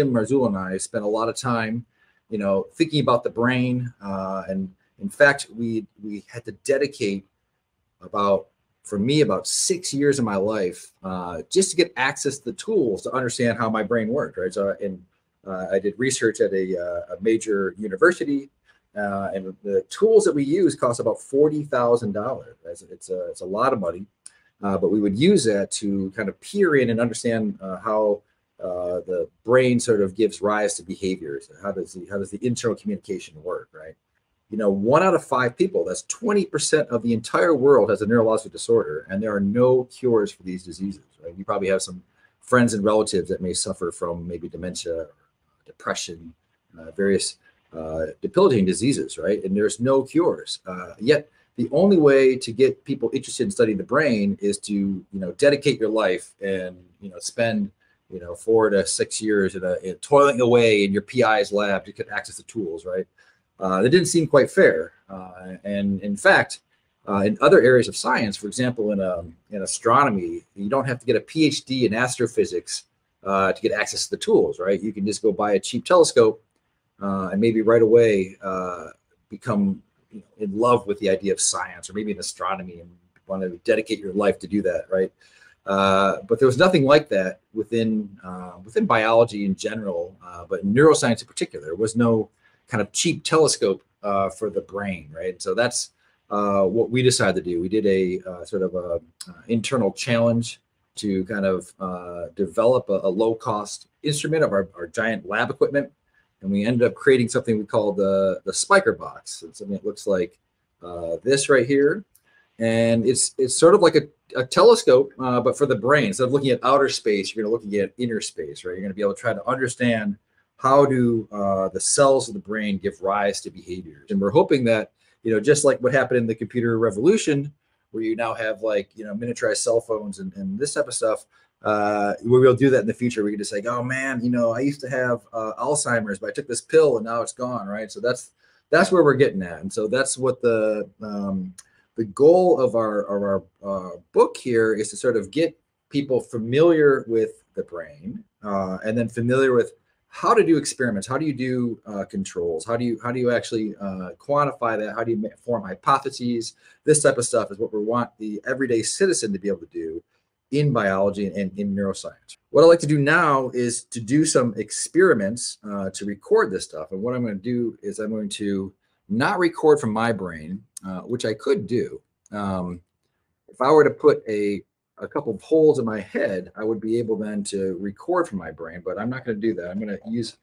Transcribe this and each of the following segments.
Tim and I spent a lot of time, you know, thinking about the brain. Uh, and in fact, we we had to dedicate about for me about six years of my life uh, just to get access to the tools to understand how my brain worked. Right. So, and uh, I did research at a, uh, a major university, uh, and the tools that we use cost about forty thousand dollars. It's a it's a lot of money, uh, but we would use that to kind of peer in and understand uh, how uh, the brain sort of gives rise to behaviors. How does the how does the internal communication work, right? You know, one out of five people, that's 20% of the entire world has a neurological disorder, and there are no cures for these diseases, right? You probably have some friends and relatives that may suffer from maybe dementia, depression, uh, various uh, debilitating diseases, right? And there's no cures. Uh, yet the only way to get people interested in studying the brain is to, you know, dedicate your life and, you know, spend you know, four to six years in, a, in toiling away in your PI's lab to get access to tools, right? Uh, that didn't seem quite fair. Uh, and in fact, uh, in other areas of science, for example, in, um, in astronomy, you don't have to get a PhD in astrophysics uh, to get access to the tools, right? You can just go buy a cheap telescope uh, and maybe right away uh, become in love with the idea of science or maybe in astronomy and want to dedicate your life to do that, right? Uh, but there was nothing like that within uh, within biology in general, uh, but neuroscience in particular. There was no kind of cheap telescope uh, for the brain, right? So that's uh, what we decided to do. We did a sort of a internal challenge to kind of develop a, a, low cost instrument of our, our giant lab equipment, and we ended up creating something we call the the SpikerBox. It's something that looks like this right here, and it's it's sort of like a a telescope, uh, but for the brain. Instead of looking at outer space, you're going to look at inner space, right? You're going to be able to try to understand how do uh, the cells of the brain give rise to behaviors. And we're hoping that, you know, just like what happened in the computer revolution, where you now have like, you know, miniaturized cell phones and, and this type of stuff, uh, we will do that in the future. We can just say, oh man, you know, I used to have uh, Alzheimer's, but I took this pill and now it's gone, right? So that's that's where we're getting at, and so that's what the um, the goal of our of our uh, book here is to sort of get people familiar with the brain uh, and then familiar with how to do experiments. How do you do uh, controls? How do you how do you actually uh, quantify that? How do you form hypotheses? This type of stuff is what we want the everyday citizen to be able to do in biology and in neuroscience. What i like to do now is to do some experiments uh, to record this stuff. And what i'm going to do is i'm going to not record from my brain uh, which I could do. Um, if I were to put a a couple of holes in my head, I would be able then to record from my brain, but I'm not going to do that. I'm going to use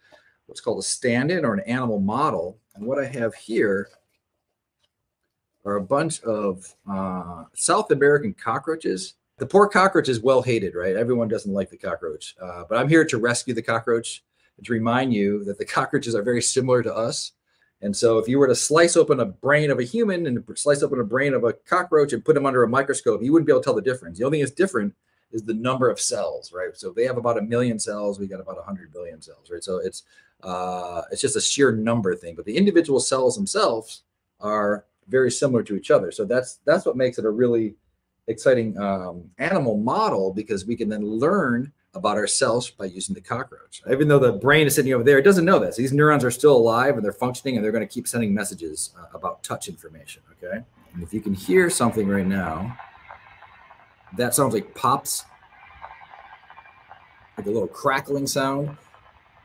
what's called a stand-in or an animal model. And what I have here are a bunch of uh, South American cockroaches. The poor cockroach is well hated, right? Everyone doesn't like the cockroach, uh, but I'm here to rescue the cockroach and to remind you that the cockroaches are very similar to us. And so, if you were to slice open a brain of a human and slice open a brain of a cockroach and put them under a microscope, you wouldn't be able to tell the difference. The only thing that's different is the number of cells, right? So they have about a million cells. We got about a hundred billion cells, right? So it's uh, it's just a sheer number thing. But the individual cells themselves are very similar to each other. So that's that's what makes it a really exciting um, animal model because we can then learn about ourselves by using the cockroach. Even though the brain is sitting over there, it doesn't know this. These neurons are still alive and they're functioning and they're going to keep sending messages uh, about touch information. Okay. And if you can hear something right now, that sounds like pops, like a little crackling sound.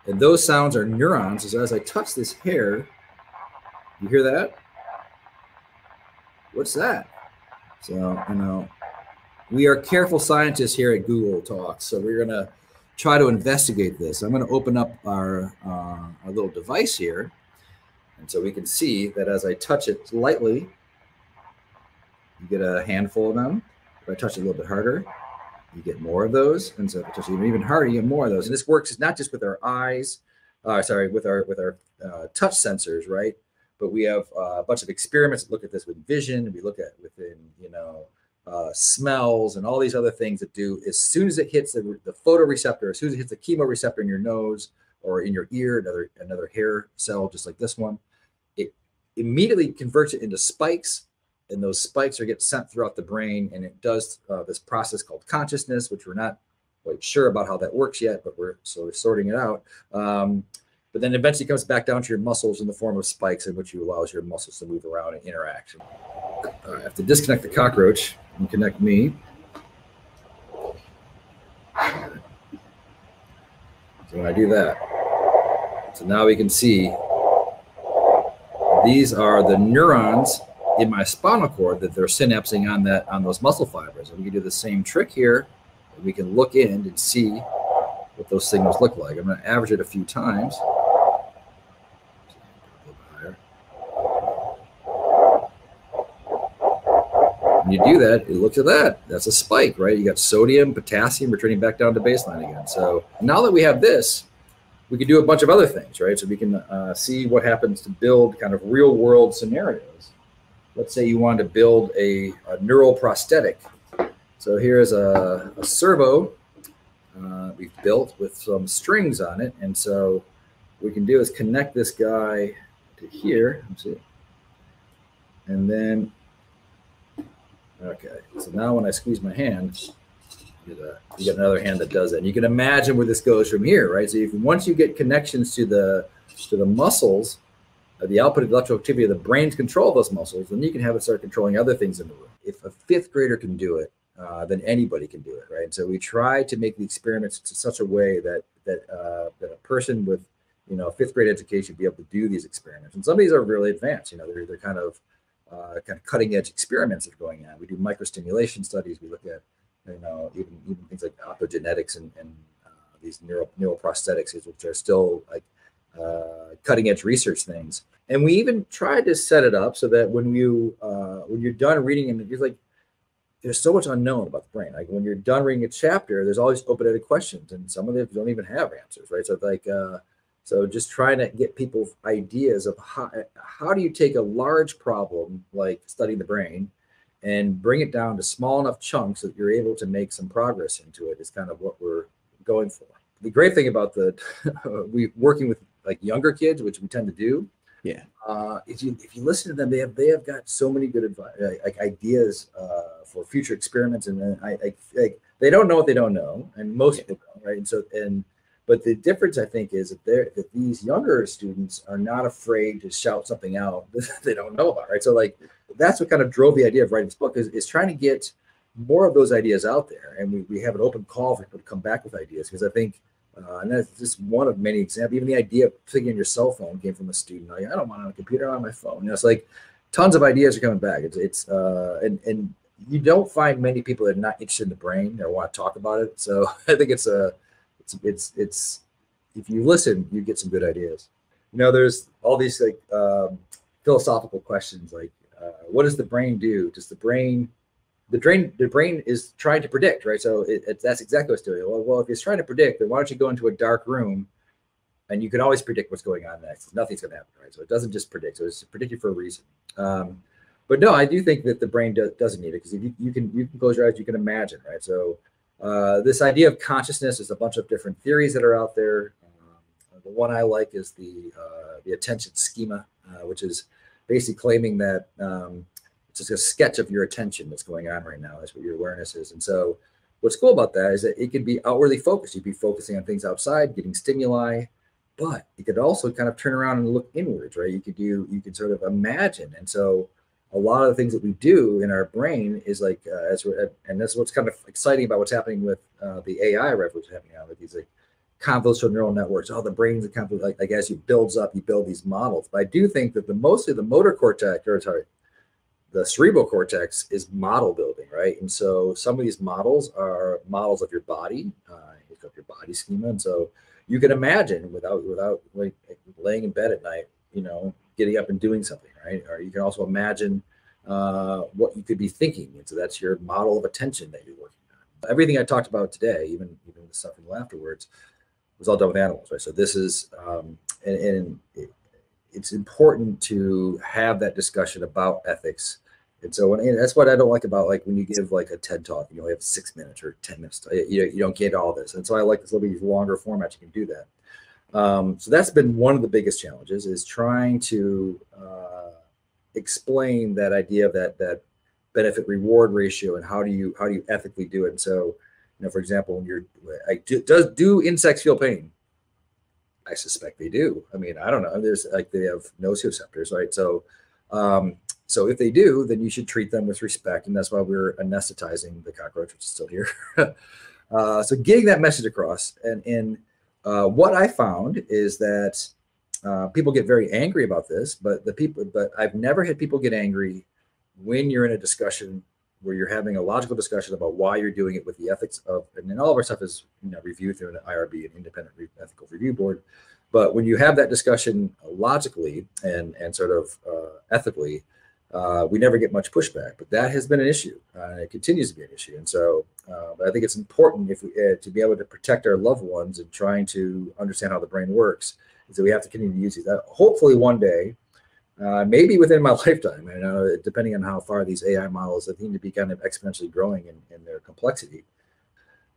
And those sounds are neurons. So as I touch this hair, you hear that? What's that? So, you know, we are careful scientists here at Google Talks, so we're going to try to investigate this. I'm going to open up our, uh, our little device here, and so we can see that as I touch it lightly, you get a handful of them. If I touch it a little bit harder, you get more of those, and so if I touch it even harder, you get more of those. And this works not just with our eyes, uh, sorry, with our with our uh, touch sensors, right? But we have uh, a bunch of experiments that look at this with vision. We look at within, you know, uh, smells and all these other things that do as soon as it hits the, the photoreceptor, as soon as it hits the chemoreceptor in your nose or in your ear, another another hair cell just like this one, it immediately converts it into spikes, and those spikes are get sent throughout the brain, and it does uh, this process called consciousness, which we're not quite sure about how that works yet, but we're sort of sorting it out. Um, but then eventually comes back down to your muscles in the form of spikes, in which you allows your muscles to move around and interact. Uh, I have to disconnect the cockroach and connect me. So when I do that, so now we can see these are the neurons in my spinal cord that they're synapsing on that on those muscle fibers. And we can do the same trick here. We can look in and see what those signals look like. I'm going to average it a few times. You do that, it looks at that. That's a spike, right? You got sodium, potassium returning back down to baseline again. So now that we have this, we can do a bunch of other things, right? So we can uh, see what happens to build kind of real world scenarios. Let's say you want to build a, a neural prosthetic. So here's a, a servo uh, we've built with some strings on it. And so we can do is connect this guy to here. Let's see. And then, okay. So now when I squeeze my hand, you get, a, you get another hand that does it. And you can imagine where this goes from here, right? So if, once you get connections to the to the muscles, uh, the output of electrical activity of the brain's control of those muscles, then you can have it start controlling other things in the room. If a fifth grader can do it, uh, then anybody can do it, right? And so we try to make the experiments to such a way that that uh, that a person with you know fifth grade education be able to do these experiments. And some of these are really advanced. You know, they're they're kind of uh, kind of cutting edge experiments that are going on. We do microstimulation studies. We look at you know, even even things like optogenetics and, and uh, these neural neural prosthetics, which are still like uh, cutting edge research things. And we even tried to set it up so that when you uh, when you're done reading and you're like, there's so much unknown about the brain. Like when you're done reading a chapter, there's always open-ended questions, and some of them don't even have answers, right? So like, uh, so just trying to get people ideas of how how do you take a large problem like studying the brain and bring it down to small enough chunks that you're able to make some progress into it is kind of what we're going for. The great thing about the we working with like younger kids, which we tend to do, yeah. Uh, if you if you listen to them, they have they have got so many good advice, like ideas uh, for future experiments, and then I, I like they don't know what they don't know, and most yeah. people don't, right? And so and but the difference I think is that that these younger students are not afraid to shout something out that they don't know about, right? So like that's what kind of drove the idea of writing this book is, is trying to get more of those ideas out there. And we, we have an open call for people to come back with ideas because I think, uh, and that's just one of many examples. Even the idea of on your cell phone came from a student. Like, I don't want on a computer on my phone. You know, it's like tons of ideas are coming back. It's, it's uh, and, and you don't find many people that are not interested in the brain or want to talk about it. So I think it's a, it's, it's, it's, if you listen, you get some good ideas. You know, there's all these like um, philosophical questions like uh, what does the brain do? Does the brain the brain the brain is trying to predict, right? So it, it, that's exactly what's doing. Well, well, if it's trying to predict, then why don't you go into a dark room, and you can always predict what's going on next. Nothing's going to happen, right? So it doesn't just predict. So it's predicted for a reason. Um, but no, I do think that the brain do, doesn't need it because you, you can you can close your eyes, you can imagine, right? So uh, this idea of consciousness is a bunch of different theories that are out there. Um, the one I like is the uh, the attention schema, uh, which is basically claiming that um, it's just a sketch of your attention that's going on right now. That's what your awareness is. And so, what's cool about that is that it can be outwardly focused. You'd be focusing on things outside, getting stimuli, but you could also kind of turn around and look inwards, right? You could do, you could sort of imagine. And so, a lot of the things that we do in our brain is like, uh, as we're, and that's what's kind of exciting about what's happening with uh, the AI revolution happening now with these like convolutional neural networks. Oh, the brain's a convolutional, like, like as you builds up, you build these models. But I do think that the mostly the motor cortex, or sorry, the cerebral cortex is model building, right? And so some of these models are models of your body, uh, of your body schema, and so you can imagine without without like laying in bed at night, you know, getting up and doing something, right? Or you can also imagine uh, what you could be thinking, and so that's your model of attention that you're working on. Everything I talked about today, even even the stuff afterwards, was all done with animals, right? So this is, um, and, and it, it's important to have that discussion about ethics. And so when, and that's what I don't like about like when you give like a TED talk, you only have six minutes or 10 minutes, you, you don't get all this. And so I like this little bit longer format. You can do that. Um, so that's been one of the biggest challenges is trying to uh, explain that idea of that, that benefit reward ratio and how do you, how do you ethically do it? And so You know, for example, when you're, I do, does do insects feel pain? I suspect they do. I mean, I don't know. There's like they have nociceptors, right? So, um, so if they do, then you should treat them with respect, and that's why we're anesthetizing the cockroach, which is still here. uh, so, getting that message across, and and uh, what I found is that uh, people get very angry about this, but the people, but I've never had people get angry when you're in a discussion where you're having a logical discussion about why you're doing it with the ethics of, and then all of our stuff is you know reviewed through an IRB, an independent ethical review board. But when you have that discussion logically and and sort of uh, ethically, uh, we never get much pushback. But that has been an issue, uh, it continues to be an issue. And so, uh, I think it's important if we uh, to be able to protect our loved ones and trying to understand how the brain works. Is that we have to continue to use these. That hopefully one day uh, maybe within my lifetime. I know depending on how far these AI models seem to be kind of exponentially growing in, in their complexity.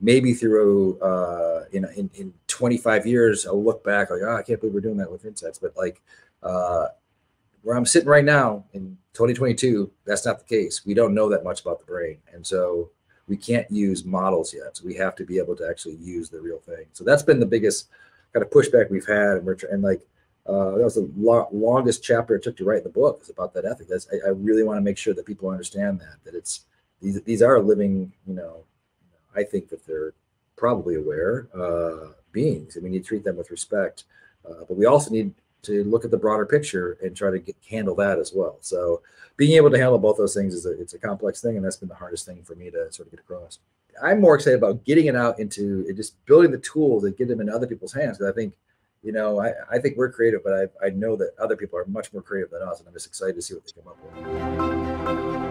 Maybe through uh, in, in in 25 years, I'll look back like, oh, I can't believe we're doing that with insects. But like where I'm sitting right now in 2022, that's not the case. We don't know that much about the brain, and so we can't use models yet. So we have to be able to actually use the real thing. So that's been the biggest kind of pushback we've had, and we're and like uh, that was the lo- longest chapter it took to write in the book. is about that ethic. That's, I, I, really want to make sure that people understand that that it's these these are living. You know, I think that they're probably aware uh, beings, and we need to treat them with respect. Uh, but we also need to look at the broader picture and try to get, handle that as well. So being able to handle both those things is a, it's a complex thing, and that's been the hardest thing for me to sort of get across. I'm more excited about getting it out into just building the tools that get them in other people's hands because I think you know, I, I think we're creative, but I, I know that other people are much more creative than us, and I'm just excited to see what they come up with.